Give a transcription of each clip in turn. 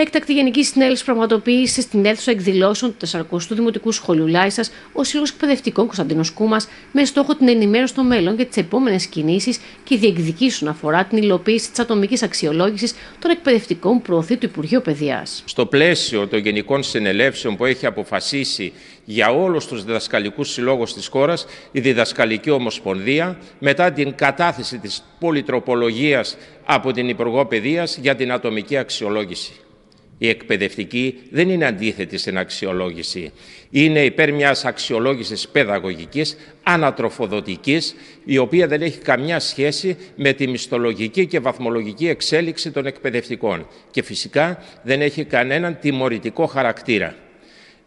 Έκτακτη Γενική Συνέλευση πραγματοποίησε στην αίθουσα εκδηλώσεων του 40ου Δημοτικού Σχολείου Λάισας ο Σύλλογος Εκπαιδευτικών Κωνσταντίνο Κούμας με στόχο την ενημέρωση των μέλλον για τις επόμενες κινήσεις και διεκδικήσουν αφορά την υλοποίηση της ατομικής αξιολόγησης των εκπαιδευτικών που προωθεί το Υπουργείο Παιδείας. Στο πλαίσιο των Γενικών Συνελεύσεων που έχει αποφασίσει για όλους τους διδασκαλικούς συλλόγους της χώρας η Διδασκαλική Ομοσπονδία μετά την κατάθεση της πολυτροπολογίας από την Υπουργό Παιδείας για την ατομική αξιολόγηση. Η εκπαιδευτική δεν είναι αντίθετη στην αξιολόγηση. Είναι υπέρ μιας αξιολόγησης παιδαγωγικής, ανατροφοδοτικής, η οποία δεν έχει καμιά σχέση με τη μισθολογική και βαθμολογική εξέλιξη των εκπαιδευτικών. Και φυσικά δεν έχει κανέναν τιμωρητικό χαρακτήρα.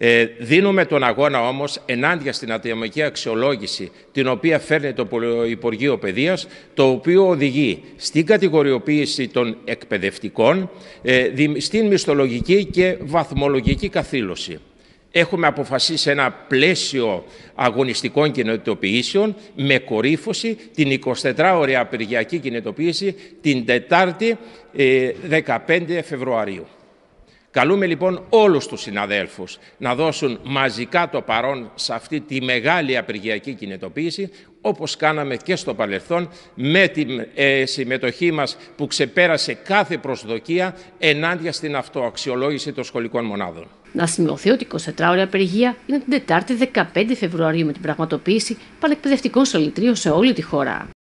Ε, δίνουμε τον αγώνα όμως ενάντια στην ατομική αξιολόγηση την οποία φέρνει το Υπουργείο Παιδείας το οποίο οδηγεί στην κατηγοριοποίηση των εκπαιδευτικών ε, στην μισθολογική και βαθμολογική καθήλωση. Έχουμε αποφασίσει ένα πλαίσιο αγωνιστικών κινητοποιήσεων με κορύφωση την 24ωρη απεργιακή κινητοποίηση την Τετάρτη 15 ε, Φεβρουαρίου. Καλούμε λοιπόν όλους τους συναδέλφους να δώσουν μαζικά το παρόν σε αυτή τη μεγάλη απεργιακή κινητοποίηση όπως κάναμε και στο παρελθόν με τη ε, συμμετοχή μας που ξεπέρασε κάθε προσδοκία ενάντια στην αυτοαξιολόγηση των σχολικών μονάδων. Να σημειωθεί ότι η 24ωρη απεργία είναι την Τετάρτη 15 Φεβρουαρίου με την πραγματοποίηση πανεκπαιδευτικών σωλητρίων σε όλη τη χώρα.